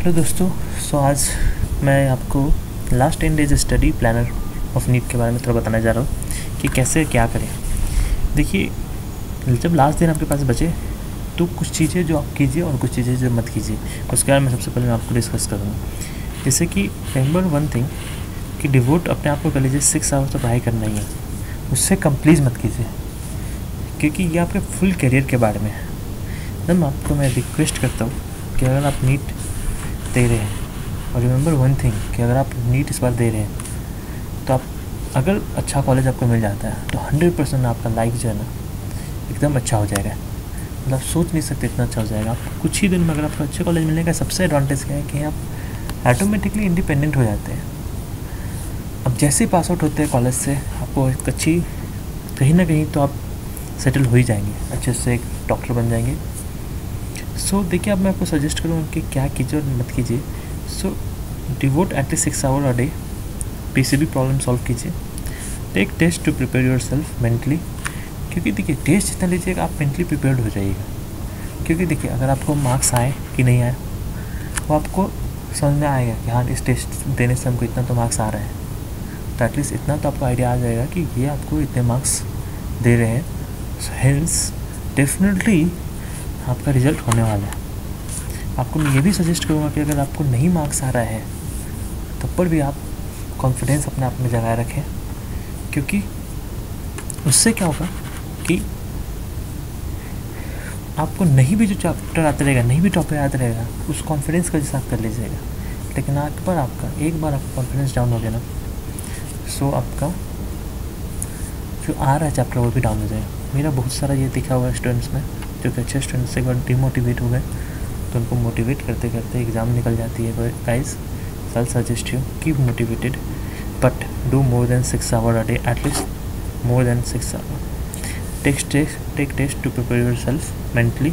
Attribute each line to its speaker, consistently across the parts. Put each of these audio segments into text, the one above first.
Speaker 1: Hello दोस्तों, सो आज मैं आपको last ten days study planner of NEET के बारे में थोड़ा बताने जा रहा हूँ कि कैसे क्या करें। देखिए, जब लास्ट दिन आपके पास बचे तो कुछ चीज़ें जो आप कीजिए और कुछ चीज़ें जो मत कीजिए। उसके बारे में सबसे पहले मैं आपको डिस्कस करूँगा। जैसे कि नंबर वन थिंग कि डिवोट अपने आप को कर लीजिए सिक्स आवर्स तो पढ़ाई करना ही है। उससे कम प्लीज़ मत कीजिए, क्योंकि ये आपके फुल करियर के बारे में है। मैम आपको मैं रिक्वेस्ट करता हूँ कि अगर आप नीट दे रहे हैं। और रिमेंबर वन थिंग कि अगर आप नीट इस बार दे रहे हैं तो आप, अगर अच्छा कॉलेज आपको मिल जाता है तो हंड्रेड परसेंट आपका लाइफ जो है ना, एकदम अच्छा हो जाएगा। मतलब सोच नहीं सकते इतना अच्छा हो जाएगा। आप कुछ ही दिन में अगर आपको अच्छे कॉलेज मिलने का सबसे एडवांटेज क्या है कि आप ऑटोमेटिकली इंडिपेंडेंट हो जाते हैं। अब जैसे पास आउट होते हैं कॉलेज से, आपको एक अच्छी, कहीं ना कहीं तो आप सेटल हो ही जाएँगे। अच्छे से एक डॉक्टर बन जाएँगे। सो so, देखिए अब मैं आपको सजेस्ट करूँगा कि क्या कीजिए और मत कीजिए। So devote at least six hour a day P C B problem solve कीजिए। Take test to prepare yourself mentally क्योंकि देखिए टेस्ट जितना लीजिएगा आप मेंटली प्रिपेयर्ड हो जाइएगा। क्योंकि देखिए अगर आपको मार्क्स आए कि नहीं आए वो आपको समझ में आएगा कि हाँ इस टेस्ट देने से हमको इतना तो मार्क्स आ रहे हैं। तो एटलीस्ट इतना तो आपको आइडिया आ जाएगा कि ये आपको इतने मार्क्स दे रहे हैं। हेंस डेफिनेटली आपका रिज़ल्ट होने वाला है। आपको मैं ये भी सजेस्ट करूँगा कि अगर आपको नहीं मार्क्स आ रहा है तब पर भी आप कॉन्फिडेंस अपने आप में जगाए रखें, क्योंकि उससे क्या होगा कि आपको नहीं भी जो चैप्टर आता रहेगा, नहीं भी टॉपिक आता रहेगा, उस कॉन्फिडेंस का जैसा आप कर लीजिएगा। लेकिन एक बार आपका, एक बार आपका कॉन्फिडेंस डाउन हो गया ना सो आपका जो आ रहा है चैप्टर वो भी डाउन हो जाएगा। मेरा बहुत सारा ये दिखा हुआ है स्टूडेंट्स में। जो कि अच्छे स्टूडेंट्स एक बार डिमोटिवेट हो गए। तो उनको मोटिवेट करते करते एग्ज़ाम निकल जाती है गाइस सल suggest you keep motivated but do more than six hour a day at least more than six hour take test take test to prepare yourself mentally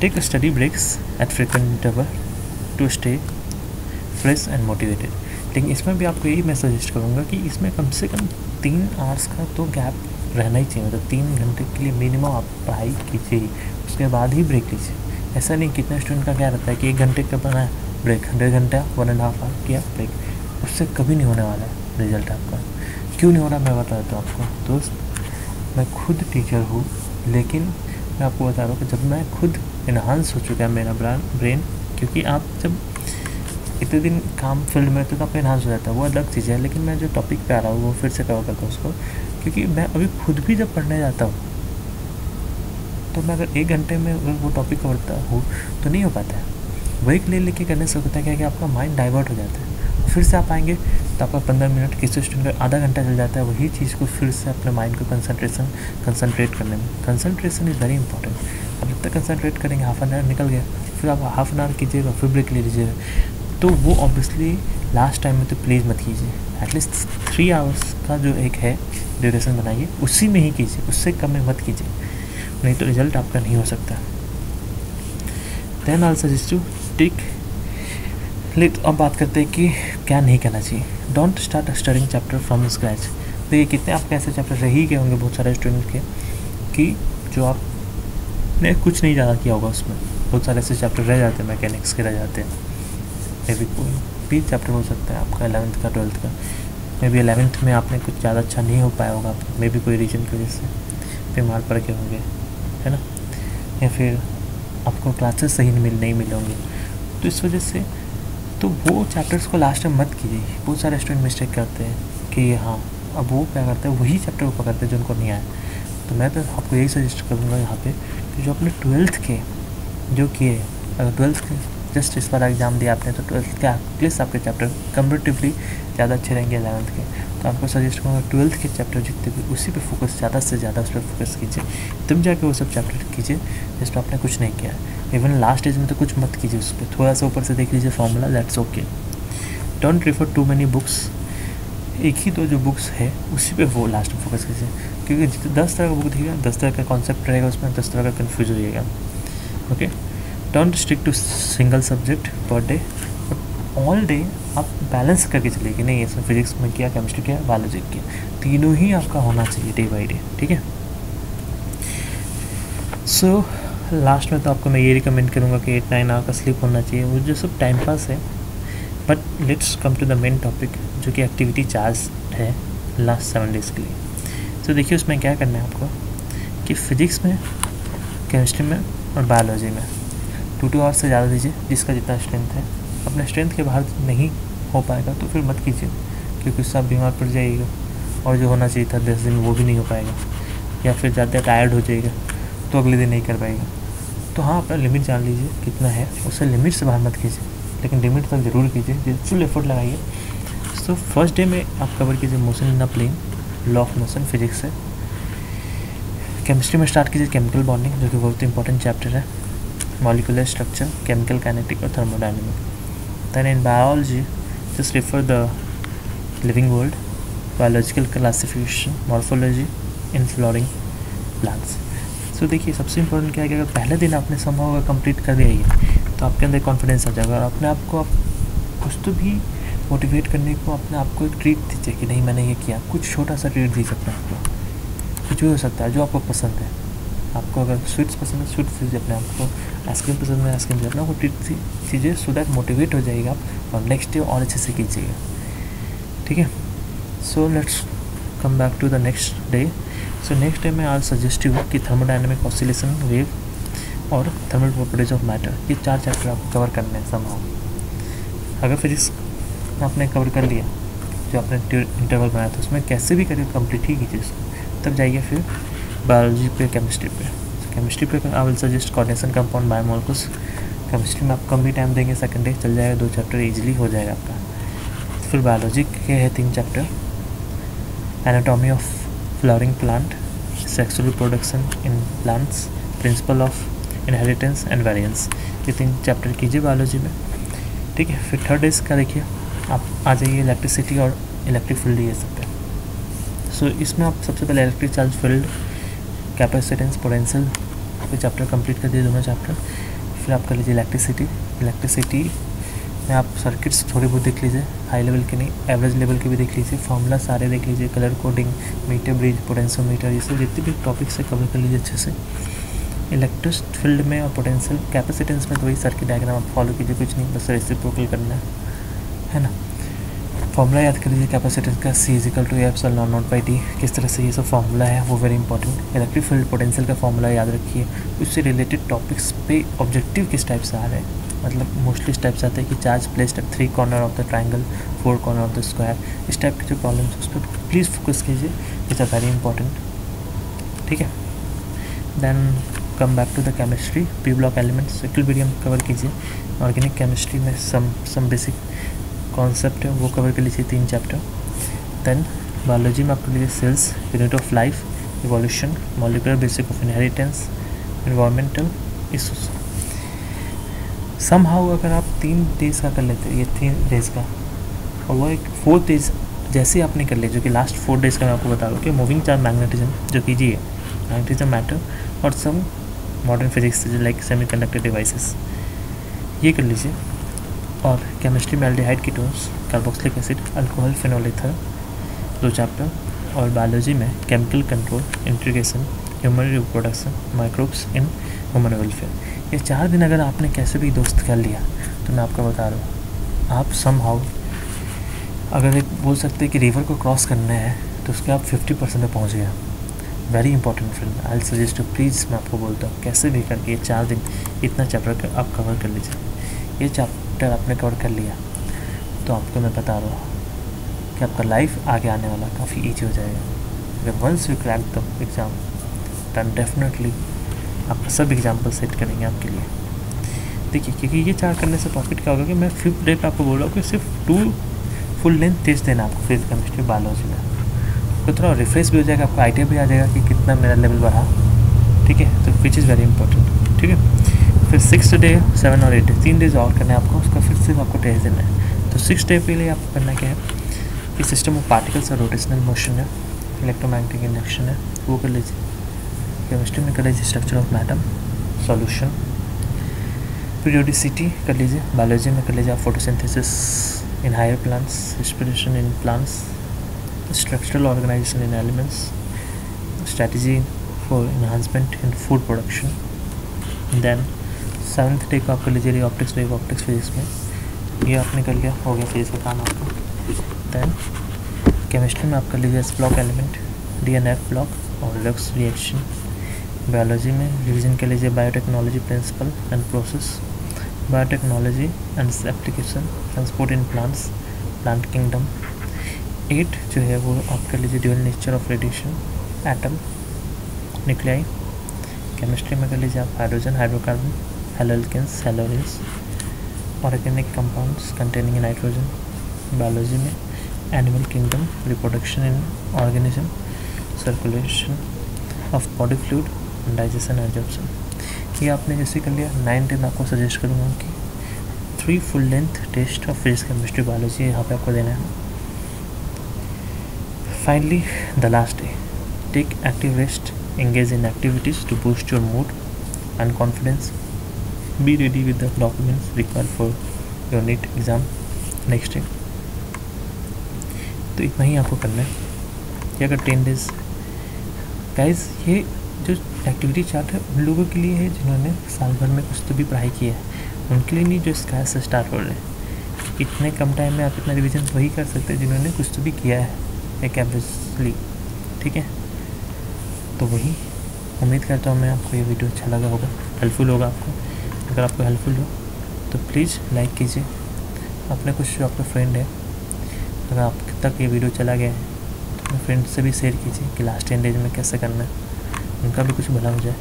Speaker 1: take study breaks at frequent interval to stay fresh and motivated लेकिन इसमें भी आपको यही मैं suggest करूँगा कि इसमें कम से कम तीन आवर्स का तो गैप रहना ही चाहिए। मतलब तीन घंटे के लिए मिनिमम आप पढ़ाई कीजिए, उसके बाद ही ब्रेक लीजिए। ऐसा नहीं कितने स्टूडेंट का क्या रहता है कि एक घंटे का बना ब्रेक डेढ़ घंटा वन एंड हाफ़ आवर किया ब्रेक उससे कभी नहीं होने वाला है रिज़ल्ट आपका। क्यों नहीं हो रहा मैं बता देता हूँ आपको। दोस्त, मैं खुद टीचर हूँ, लेकिन मैं आपको बता रहा हूँ कि जब मैं खुद इन्हांस हो चुका है मेरा ब्रेन क्योंकि आप जब इतने दिन काम फ़ील्ड में तो आपका इन्हांस हो जाता है वो अलग चीज़ है, लेकिन मैं जो टॉपिक पे आ रहा हूँ, वो फिर से कवर करता हूँ उसको, क्योंकि मैं अभी खुद भी जब पढ़ने जाता हूँ तो मैं अगर एक घंटे में वो टॉपिक कवर करता हूँ तो नहीं हो पाता है। वही ले लेके करने से होता है क्या कि आपका माइंड डाइवर्ट हो जाता है। फिर से आप आएँगे तो आपका पंद्रह मिनट किसी स्टूडेंट का आधा घंटा चल जाता है, वही चीज़ को फिर से अपने माइंड को कंसनट्रेशन कंसनट्रेट करने में। कंसनट्रेशन इज़ वेरी इंपॉर्टेंट आप जब तक कंसनट्रेट करेंगे हाफ़ एन आवर निकल गया, फिर आप हाफ़ एन आवर कीजिएगा, फिर ब्रेक ले लीजिएगा। तो वो ऑब्वियसली लास्ट टाइम में तो प्लीज़ मत कीजिए। एटलीस्ट थ्री आवर्स का जो एक है ड्यूरेशन बनाइए। उसी में ही कीजिए। उससे कम में मत कीजिए। नहीं तो रिज़ल्ट आपका नहीं हो सकता। Then also suggest to tick let अब बात करते हैं कि क्या नहीं करना चाहिए। Don't start studying chapter from scratch देखिए, कितने आपके ऐसे चैप्टर रह ही गए होंगे बहुत सारे स्टूडेंट के, कि जो आपने कुछ नहीं ज़्यादा किया होगा उसमें। बहुत सारे ऐसे चैप्टर रह जाते हैं मैकेनिक्स के रह जाते हैं। मे भी कोई भी चैप्टर हो सकता है आपका एलेवंथ का ट्वेल्थ का। मे बी एलेवंथ में आपने कुछ ज़्यादा अच्छा नहीं हो पाया होगा। मे बी कोई रीजन की वजह से। बीमार पड़ के होंगे, है ना? या फिर आपको क्लासेस सही मिल, नहीं मिले होंगे। तो इस वजह से तो वो चैप्टर्स को लास्ट में मत कीजिए। बहुत सारे स्टूडेंट मिस्टेक करते हैं कि हाँ अब वो क्या करते हैं, वही चैप्टर को पकड़ते हैं जो उनको नहीं आया। तो मैं तो आपको यही सजेस्ट करूँगा यहाँ पे कि जो अपने ट्वेल्थ के, जो किए, अगर ट्वेल्थ के जस्ट इस बार एग्ज़ाम दिया आपने तो ट्वेल्थ के एटलीस्ट आपके चैप्टर कंपेरेटिवली ज़्यादा अच्छे रहेंगे एलेवंथ के। तो आपको सजेस्ट करूँगा ट्वेल्थ के चैप्टर जितने भी, उसी पे फोकस ज़्यादा से ज़्यादा उस पर फोकस कीजिए। तब जाके वो सब चैप्टर कीजिए जिस पर आपने कुछ नहीं किया। इवन लास्ट एज में तो कुछ मत कीजिए उस पर थोड़ा सा ऊपर से देख लीजिए formula that's okay don't refer to many books एक ही दो जो बुक्स है, उसी पे वो लास्ट में फोकस कीजिए। क्योंकि जितने, दस तरह का बुक दिखेगा, दस तरह का कॉन्सेप्ट रहेगा उसमें, दस तरह का confuse होइएगा okay don't stick to single subject per day all day आप बैलेंस करके चलिए कि नहीं, इसमें फिजिक्स में किया केमिस्ट्री किया बायोलॉजी किया। तीनों ही आपका होना चाहिए डे बाई डे ठीक है? सो लास्ट में तो आपको मैं ये रिकमेंड करूँगा कि एट नाइन आवर का स्लीप होना चाहिए। वो जो सब टाइम पास है but let's come to the main topic जो कि एक्टिविटी चार्ज है लास्ट सेवन डेज़ के लिए। तो देखिए उसमें क्या करना है आपको कि फिज़िक्स में केमिस्ट्री में और बायोलॉजी में। टू टू आवर्स से ज़्यादा दीजिए, जिसका जितना स्ट्रेंथ है। अपने स्ट्रेंथ के बाहर नहीं हो पाएगा तो फिर मत कीजिए, क्योंकि उससे आप बीमार पड़ जाइएगा, और जो होना चाहिए था दस दिन, वो भी नहीं हो पाएगा, या फिर ज़्यादा टायर्ड हो जाएगा तो अगले दिन नहीं कर पाएगा। तो हाँ अपना लिमिट जान लीजिए, कितना है उससे लिमिट से बाहर मत कीजिए, लेकिन लिमिट तक ज़रूर कीजिए फुल एफर्ट लगाइए। तो फ़र्स्ट डे में आप कवर कीजिए motion in a plane law of motion physics से। केमिस्ट्री में स्टार्ट कीजिए केमिकल बॉन्डिंग जो कि बहुत इंपॉर्टेंट चैप्टर है। मॉलिकुलर स्ट्रक्चर केमिकल काइनेटिक और thermodynamic then in biology just refer the living world biological classification morphology in flowering plants so देखिए, सबसे इंपॉर्टेंट क्या है कि अगर पहले दिन आपने संभव अगर कंप्लीट कर दिया ये तो आपके अंदर कॉन्फिडेंस आ जाएगा और अपने आप को आप कुछ तो भी मोटिवेट करने को, अपने आप को एक ट्रीट दीजिए कि नहीं, मैंने ये किया। कुछ छोटा सा ट्रीट दी सकते हैं आपको। कुछ भी हो सकता है, जो आपको पसंद है। आपको अगर स्वीट्स पसंद है, स्वीट्स दीजिए अपने आप को। आइसक्रीम पसंद है, आइसक्रीम दीजिए अपने आपको दीजिए सो दैट मोटिवेट हो जाएगा आप और नेक्स्ट डे और अच्छे से कीजिएगा। ठीक है? So let's come back to the next day so next day में आज सजेस्ट यू कि थर्मोडाइनमिक ऑसिलेशन वेव और थर्मल प्रॉपर्टीज़ ऑफ़ मैटर ये चार चैप्टर आपको कवर करने हैं समहाउ अगर फिजिक्स आपने कवर कर लिया, जो आपने इंटरवल बनाया था, उसमें कैसे भी करिए कंप्लीट ही कीजिए उसको तब जाइए फिर बायोलॉजी पे केमिस्ट्री पे। केमिस्ट्री पे I will suggest coordination compound biomolecules chemistry में आप कम भी टाइम देंगे सेकंड डे चल जाएगा दो चैप्टर इजीली हो जाएगा आपका। फिर बायोलॉजी के है तीन chapter anatomy of flowering plant sexual reproduction in plants principal of inheritance and variance ये तीन चैप्टर कीजिए बायोलॉजी में। ठीक है फिर थर्ड डेज़ का देखिए आप आ जाइए इलेक्ट्रिसिटी और इलेक्ट्रिक फ़ील्ड ये सब पे सो so, इसमें आप सबसे पहले electric charge field capacitance potential पे चैप्टर कंप्लीट कर दिए दोनों चैप्टर फिर आप कर लीजिए इलेक्ट्रिसिटी इलेक्ट्रिसिटी में आप सर्किट्स थोड़ी बहुत देख लीजिए। हाई लेवल के नहीं एवरेज लेवल के भी देख लीजिए। फॉर्मूला सारे देख लीजिए। Colour coding meter bridge potentiometer ये सब जितने भी टॉपिक्स है कवर कर लीजिए अच्छे से। इलेक्ट्रिक फ़ील्ड में और पोटेंशियल कैपेसिटेंस में तो वही सर्किट डायग्राम आप फॉलो कीजिए, कुछ नहीं, बस रेसिप्रोकल करना है ना? फॉर्मूला याद कर लीजिए कैपेसिटेंस का C is equal to epsilon naught by D किस तरह से ये सब फॉर्मूला है, वो very important electric field potential का फॉर्मूला याद रखिए। उससे रिलेटेड टॉपिक्स पे ऑब्जेक्टिव किस टाइप से आ रहे हैं? मतलब मोस्टली इस टाइप से आते हैं कि charge placed at three corner of the triangle four corner of the square इस टाइप के जो प्रॉब्लम्स उस पर प्लीज़ फोकस कीजिए। इट्स अ वेरी इंपॉर्टेंट ठीक है? Then come back to the chemistry P block elements equilibrium cover कीजिए। Organic chemistry में सम सम बेसिक कॉन्सेप्ट है, वो कवर कर लीजिए तीन चैप्टर देन बायोलॉजी में आपको लीजिए cells unit of life evolution molecular basic of inheritance environmental issues somehow अगर आप तीन डेज़ का कर लेते, ये तीन डेज़ का, और वो एक फोर्थ डेज़ जैसे ही आपने कर लिया, जो कि लास्ट फोर डेज़ का मैं आपको बता रहा हूँ कि मूविंग चार्ज मैग्नेटिज्म जो कीजिए मैग्नेटिज्म मैटर और some modern physics like semiconductor devices ये कर लीजिए। और केमिस्ट्री में aldehyde ketones carboxylic acid alcohol phenol ether दो चैप्टर और बायोलॉजी में chemical control integration human reproduction microbes in human welfare ये चार दिन अगर आपने कैसे भी दोस्त कर लिया तो मैं आपको बता रहा हूँ, आप सम हाउ अगर एक बोल सकते हैं कि रिवर को क्रॉस करना है तो उसके आप फिफ्टी परसेंट पे पहुँच गया very important film I suggest to please मैं आपको बोलता हूँ, कैसे भी करके ये चार दिन, इतना चैप्टर आप कवर कर लीजिए। ये चैप्टर चैप्टर आपने कवर कर लिया तो आपको मैं बता रहा हूँ कि आपका लाइफ आगे आने वाला काफ़ी ईजी हो जाएगा। अगर once you crack the exam then definitely आपका सब एग्ज़ाम्पल सेट करेंगे आपके लिए। देखिए, क्योंकि ये चार करने से प्रॉफिट क्या होगा कि मैं फिफ्थ डेट आपको बोल रहा हूँ कि सिर्फ़ टू फुल लेंथ टेस्ट देना आपको फिजिक्स केमिस्ट्री बायोलॉजी में। तो थोड़ा रिफ्रेश भी हो जाएगा, आपको आइडिया भी आ जाएगा कि कितना मेरा लेवल बढ़ा। ठीक है? तो विच इज़ वेरी इंपॉर्टेंट ठीक है? फिर सिक्स डे सेवन और एट तीन डेज़ और करना है आपको, उसका फिर सिर्फ़ आपको टेस्ट देना है। तो सिक्स डे के लिए आपको करना क्या है कि सिस्टम ऑफ़ पार्टिकल्स और रोटेशनल मोशन है इलेक्ट्रोमैग्नेटिक इंडक्शन है, वो कर लीजिए। केमिस्ट्री में कर लीजिए structure of atom solution periodicity कर लीजिए बायोलॉजी में कर लीजिए आप photosynthesis in higher plants respiration in plants structural organisation in elements strategy for enhancement in food production then seventh day को आप कर लीजिए ऑप्टिक्स वेव ऑप्टिक्स फिजिक्स में। ये आपने कर लिया, हो गया फिजिक्स का काम आपका। देन केमिस्ट्री में आप कर लीजिए block element D N F block और लक्स रिएक्शन बायोलॉजी में रिविजन कर लीजिए biotechnology principle and process biotechnology and application transport in plants plant kingdom eight जो है वो आप कर लीजिए dual nature of radiation atom nuclei chemistry में कर लीजिए आप hydrogen hydrocarbon haloalkanes haloarenes organic compounds containing nitrogen biology में animal kingdom reproduction in organism circulation of body fluid digestion absorption ये आपने जैसे कर लिया नाइन टेन आपको सजेस्ट करूँगा कि three full length test of physics chemistry biology यहाँ पे आपको देना है। Finally the last day take active rest engage in activities to boost your mood and confidence. Be ready with the documents required for your NEET exam next day. तो इतना ही आपको करना है। कि अगर टेन डेज़ गाइज़ ये जो activity chart है, उन लोगों के लिए है जिन्होंने साल भर में कुछ तो भी पढ़ाई की है। उनके लिए नहीं, जो स्क्रैच से स्टार्ट हो रहे हैं इतने कम टाइम में आप इतना रिविजन वही कर सकते हैं जिन्होंने कुछ तो भी किया है एक एवरेजली ठीक है? तो वही, उम्मीद करता हूँ मैं आपको ये वीडियो अच्छा लगा होगा। हेल्पफुल होगा आपको। अगर आपको हेल्पफुल हो तो प्लीज़ लाइक कीजिए। अपने कुछ जो आपका फ्रेंड है, अगर आप तक ये वीडियो चला गया है तो अपने फ्रेंड से भी शेयर कीजिए कि लास्ट टेन डेज़ में कैसे करना है। उनका भी कुछ भला हो जाए,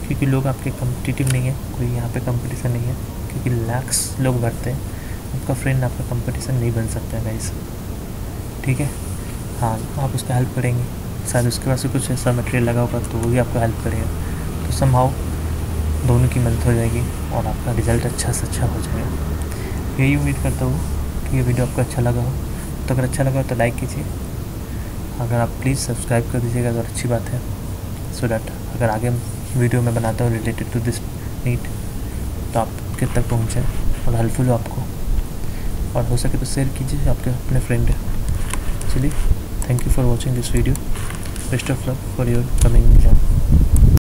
Speaker 1: क्योंकि लोग आपके कम्पिटिटिव नहीं है, कोई यहाँ पे कंपटीशन नहीं है, क्योंकि लैक्स लोग भरते हैं। आपका फ्रेंड आपका कंपटीशन नहीं बन सकता है गाइस ठीक है? हाँ आप उसका हेल्प करेंगे। शायद उसके पास कुछ ऐसा मटेरियल लगा होगा तो वो भी आपको हेल्प करेगा। तो समहाउ दोनों की मदद हो जाएगी और आपका रिज़ल्ट अच्छा से अच्छा हो जाएगा। यही उम्मीद करता हूँ कि ये वीडियो आपको अच्छा लगा हो। तो अगर अच्छा लगा हो तो लाइक कीजिए। अगर आप प्लीज़ सब्सक्राइब कर दीजिएगा तो अच्छी बात है। सो डैट अगर आगे वीडियो में बनाता हूँ रिलेटेड टू दिस नीट तो आप कित तक पहुँचे और हेल्पफुल हो आपको। और हो सके तो शेयर कीजिए आपके अपने फ्रेंड चलिए thank you for watching this video best of luck for your coming exam